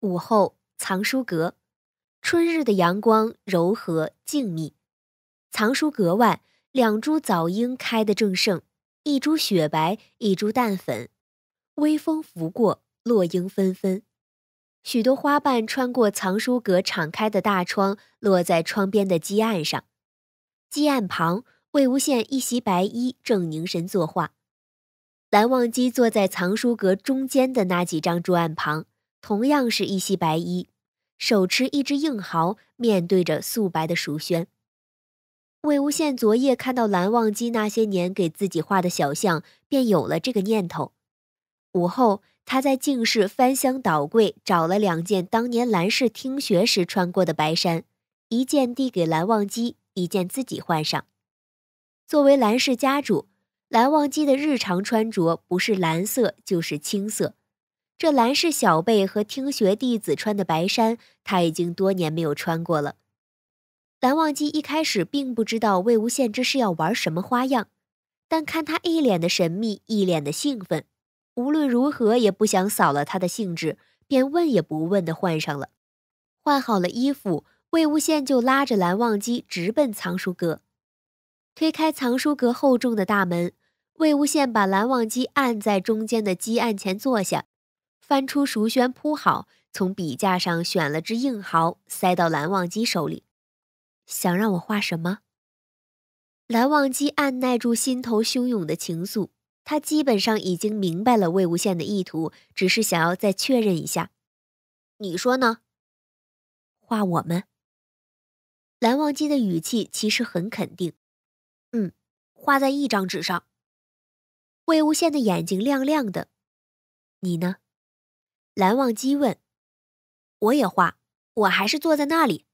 午后，藏书阁，春日的阳光柔和静谧。藏书阁外，两株早樱开得正盛，一株雪白，一株淡粉。微风拂过，落英纷纷。许多花瓣穿过藏书阁敞开的大窗，落在窗边的鸡案上。鸡案旁，魏无羡一袭白衣，正凝神作画。蓝忘机坐在藏书阁中间的那几张桌案旁。同样是一袭白衣，手持一只硬毫，面对着素白的蜀轩。魏无羡昨夜看到蓝忘机那些年给自己画的小像，便有了这个念头。午后，他在净室翻箱倒柜，找了两件当年蓝氏听学时穿过的白衫，一件递给蓝忘机，一件自己换上。作为蓝氏家主，蓝忘机的日常穿着不是蓝色就是青色。这蓝氏小辈和听学弟子穿的白衫，他已经多年没有穿过了。蓝忘机一开始并不知道魏无羡这是要玩什么花样，但看他一脸的神秘，一脸的兴奋，无论如何也不想扫了他的兴致，便问也不问的换上了。换好了衣服，魏无羡就拉着蓝忘机直奔藏书阁。推开藏书阁厚重的大门，魏无羡把蓝忘机按在中间的基案前坐下。翻出熟宣铺好，从笔架上选了支硬毫，塞到蓝忘机手里。想让我画什么？蓝忘机按耐住心头汹涌的情愫，他基本上已经明白了魏无羡的意图，只是想要再确认一下。你说呢？画我们。蓝忘机的语气其实很肯定。嗯，画在一张纸上。魏无羡的眼睛亮亮的。你呢？蓝忘机问：“我也画，我还是坐在那里。”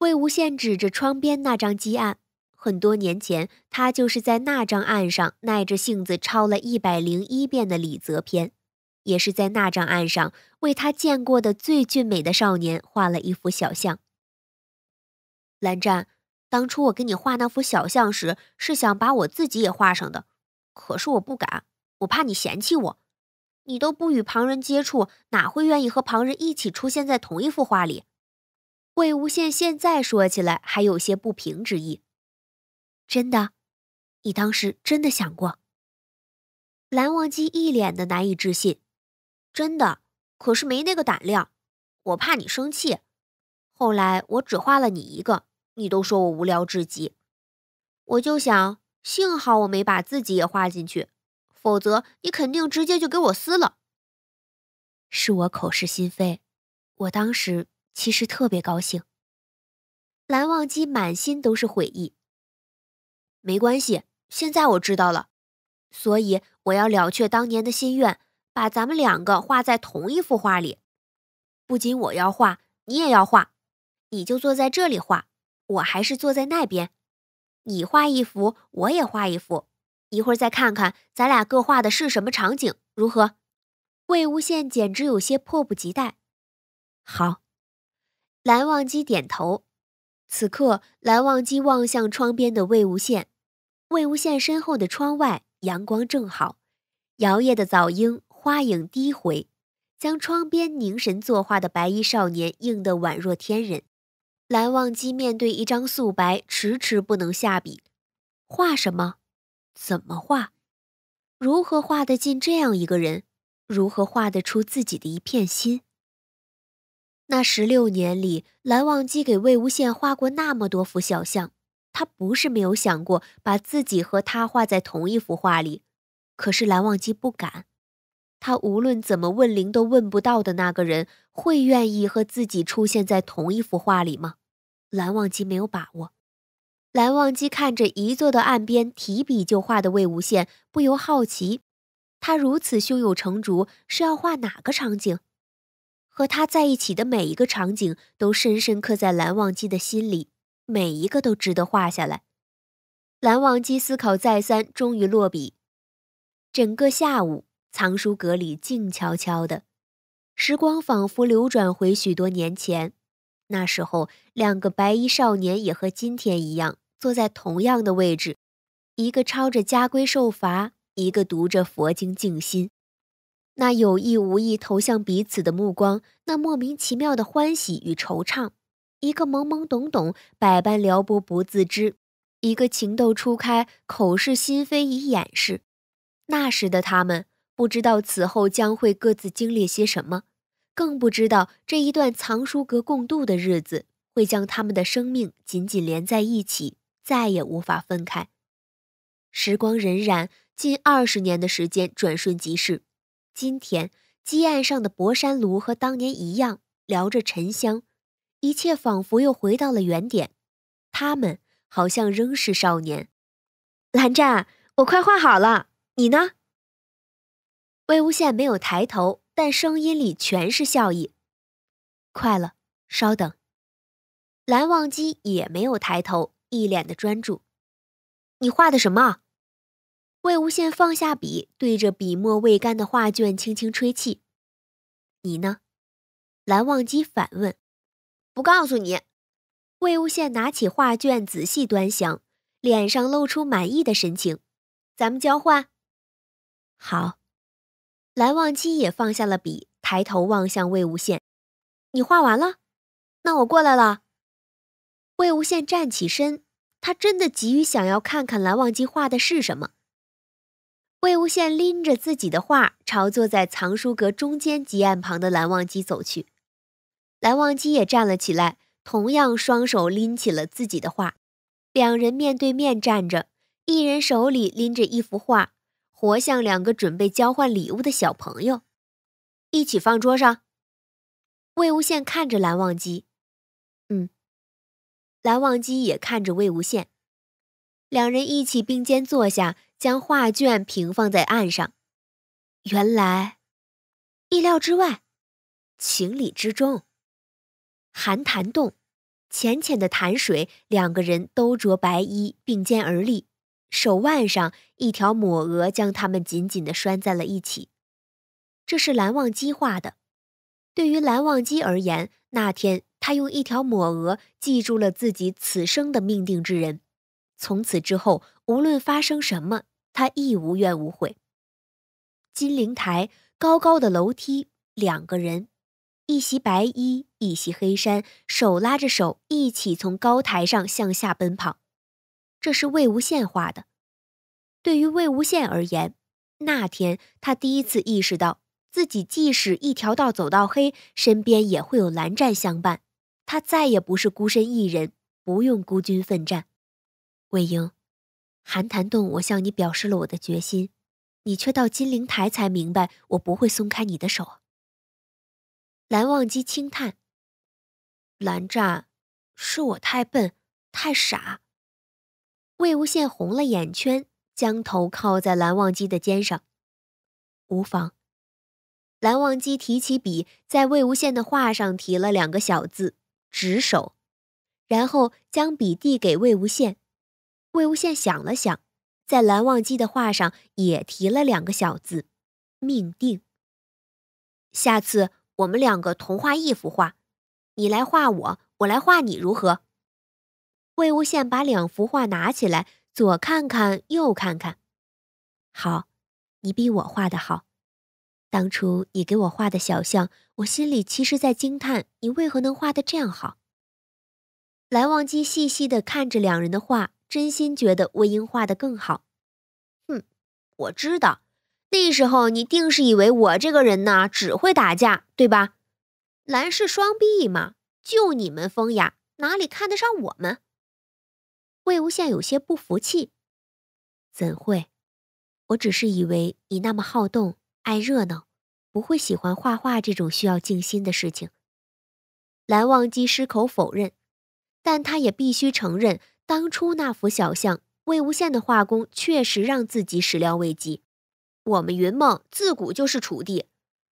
魏无羡指着窗边那张积案，很多年前，他就是在那张案上耐着性子抄了一百零一遍的李泽篇，也是在那张案上为他见过的最俊美的少年画了一幅小像。蓝湛，当初我给你画那幅小像时，是想把我自己也画上的，可是我不敢，我怕你嫌弃我。你都不与旁人接触，哪会愿意和旁人一起出现在同一幅画里？魏无羡现在说起来还有些不平之意。真的，你当时真的想过？蓝忘机一脸的难以置信。真的，可是没那个胆量，我怕你生气。后来我只画了你一个，你都说我无聊至极。我就想，幸好我没把自己也画进去。否则，你肯定直接就给我撕了。是我口是心非，我当时其实特别高兴。蓝忘机满心都是悔意。没关系，现在我知道了，所以我要了却当年的心愿，把咱们两个画在同一幅画里。不仅我要画，你也要画。你就坐在这里画，我还是坐在那边。你画一幅，我也画一幅。一会儿再看看咱俩各画的是什么场景，如何？魏无羡简直有些迫不及待。好，蓝忘机点头。此刻，蓝忘机望向窗边的魏无羡，魏无羡身后的窗外阳光正好，摇曳的早樱花影低回，将窗边凝神作画的白衣少年映得宛若天人。蓝忘机面对一张素白，迟迟不能下笔，画什么？怎么画？如何画得进这样一个人？如何画得出自己的一片心？那十六年里，蓝忘机给魏无羡画过那么多幅小像，他不是没有想过把自己和他画在同一幅画里，可是蓝忘机不敢。他无论怎么问灵都问不到的那个人，会愿意和自己出现在同一幅画里吗？蓝忘机没有把握。蓝忘机看着一坐到岸边提笔就画的魏无羡，不由好奇：他如此胸有成竹，是要画哪个场景？和他在一起的每一个场景都深深刻在蓝忘机的心里，每一个都值得画下来。蓝忘机思考再三，终于落笔。整个下午，藏书阁里静悄悄的，时光仿佛流转回许多年前。那时候，两个白衣少年也和今天一样。坐在同样的位置，一个抄着家规受罚，一个读着佛经静心。那有意无意投向彼此的目光，那莫名其妙的欢喜与惆怅，一个懵懵懂懂，百般撩拨不自知；一个情窦初开，口是心非以掩饰。那时的他们，不知道此后将会各自经历些什么，更不知道这一段藏书阁共度的日子，会将他们的生命紧紧连在一起，再也无法分开。时光荏苒，近二十年的时间转瞬即逝。今天，基岸上的博山炉和当年一样，聊着沉香，一切仿佛又回到了原点。他们好像仍是少年。蓝湛，我快画好了，你呢？魏无羡没有抬头，但声音里全是笑意。快了，稍等。蓝忘机也没有抬头，一脸的专注。你画的什么？魏无羡放下笔，对着笔墨未干的画卷轻轻吹气。你呢？蓝忘机反问。不告诉你。魏无羡拿起画卷仔细端详，脸上露出满意的神情。咱们交换。好。蓝忘机也放下了笔，抬头望向魏无羡。你画完了？那我过来了。魏无羡站起身，他真的急于想要看看蓝忘机画的是什么。魏无羡拎着自己的画，朝坐在藏书阁中间几案旁的蓝忘机走去。蓝忘机也站了起来，同样双手拎起了自己的画。两人面对面站着，一人手里拎着一幅画，活像两个准备交换礼物的小朋友。一起放桌上。魏无羡看着蓝忘机，蓝忘机也看着魏无羡，两人一起并肩坐下。将画卷平放在岸上，原来意料之外，情理之中。寒潭洞，浅浅的潭水，两个人都着白衣，并肩而立，手腕上一条抹额将他们紧紧地拴在了一起。这是蓝忘机画的。对于蓝忘机而言，那天他用一条抹额记住了自己此生的命定之人。从此之后，无论发生什么，他亦无怨无悔。金陵台高高的楼梯，两个人，一袭白衣，一袭黑衫，手拉着手，一起从高台上向下奔跑。这是魏无羡画的。对于魏无羡而言，那天他第一次意识到，自己即使一条道走到黑，身边也会有蓝湛相伴。他再也不是孤身一人，不用孤军奋战。魏婴，寒潭洞，我向你表示了我的决心，你却到金陵台才明白，我不会松开你的手。蓝忘机轻叹：“蓝湛，是我太笨，太傻。”魏无羡红了眼圈，将头靠在蓝忘机的肩上。无妨。蓝忘机提起笔，在魏无羡的画上提了两个小字：“执手”，然后将笔递给魏无羡。魏无羡想了想，在蓝忘机的画上也提了两个小字：“命定。”下次我们两个同画一幅画，你来画我，我来画你，如何？魏无羡把两幅画拿起来，左看看，右看看。好，你比我画的好。当初你给我画的小象，我心里其实在惊叹，你为何能画得这样好。蓝忘机细细的看着两人的画。真心觉得魏婴画的更好。哼，我知道，那时候你定是以为我这个人呢只会打架，对吧？蓝氏双璧嘛，就你们风雅，哪里看得上我们？魏无羡有些不服气。怎会？我只是以为你那么好动，爱热闹，不会喜欢画画这种需要静心的事情。蓝忘机矢口否认，但他也必须承认。当初那幅小象，魏无羡的画工确实让自己始料未及。我们云梦自古就是楚地，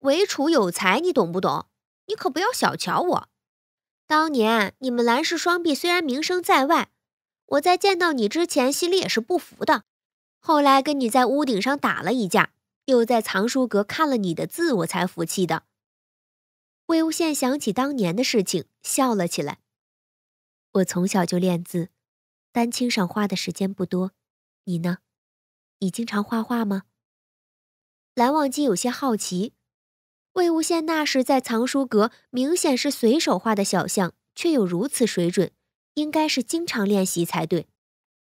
唯楚有才，你懂不懂？你可不要小瞧我。当年你们蓝氏双璧虽然名声在外，我在见到你之前心里也是不服的。后来跟你在屋顶上打了一架，又在藏书阁看了你的字，我才服气的。魏无羡想起当年的事情，笑了起来。我从小就练字。丹青上花的时间不多，你呢？你经常画画吗？蓝忘机有些好奇，魏无羡那时在藏书阁明显是随手画的小象，却有如此水准，应该是经常练习才对。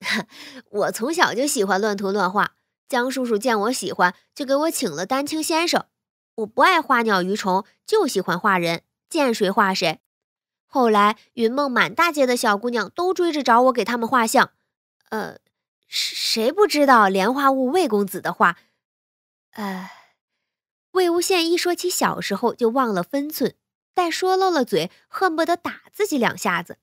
我从小就喜欢乱涂乱画，江叔叔见我喜欢，就给我请了丹青先生。我不爱花鸟鱼虫，就喜欢画人，见谁画谁。后来云梦满大街的小姑娘都追着找我给他们画像，呃，谁不知道莲花坞魏公子的画？呃，魏无羡一说起小时候就忘了分寸，但说漏了嘴，恨不得打自己两下子。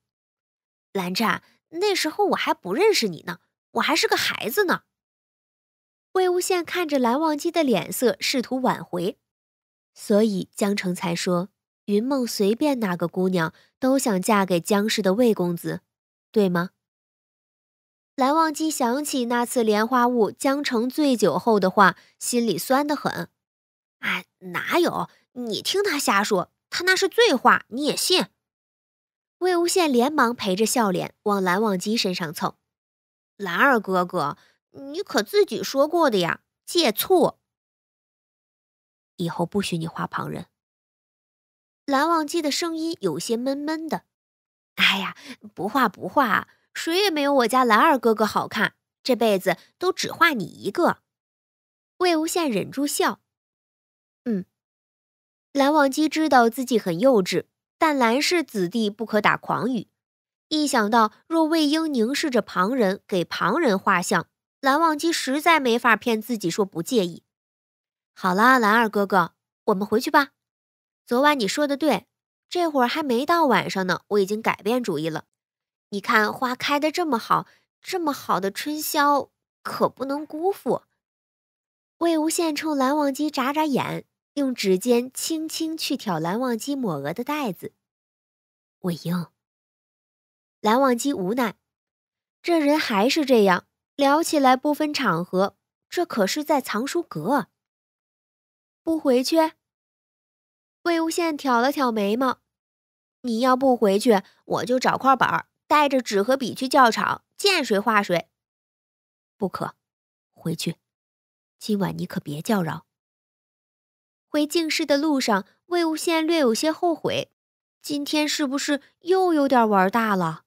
蓝湛，那时候我还不认识你呢，我还是个孩子呢。魏无羡看着蓝忘机的脸色，试图挽回，所以江澄才说：“云梦随便哪个姑娘都想嫁给江氏的魏公子，对吗？”蓝忘机想起那次莲花坞江澄醉酒后的话，心里酸得很。哎，哪有？你听他瞎说，他那是醉话，你也信？魏无羡连忙陪着笑脸往蓝忘机身上凑。蓝二哥哥，你可自己说过的呀，借醋。以后不许你画旁人。蓝忘机的声音有些闷闷的。哎呀，不画不画。谁也没有我家蓝二哥哥好看，这辈子都只画你一个。魏无羡忍住笑，嗯。蓝忘机知道自己很幼稚，但蓝氏子弟不可打诳语。一想到若魏婴凝视着旁人给旁人画像，蓝忘机实在没法骗自己说不介意。好啦，蓝二哥哥，我们回去吧。昨晚你说的对，这会儿还没到晚上呢，我已经改变主意了。你看花开的这么好，这么好的春宵可不能辜负。魏无羡冲蓝忘机眨眨眼，用指尖轻轻去挑蓝忘机抹额的带子。魏婴，蓝忘机无奈，这人还是这样，聊起来不分场合。这可是在藏书阁，不回去。魏无羡挑了挑眉毛，你要不回去，我就找块板儿。带着纸和笔去教场，见谁画谁。不可，回去。今晚你可别叫嚷。回静室的路上，魏无羡略有些后悔，今天是不是又有点玩大了？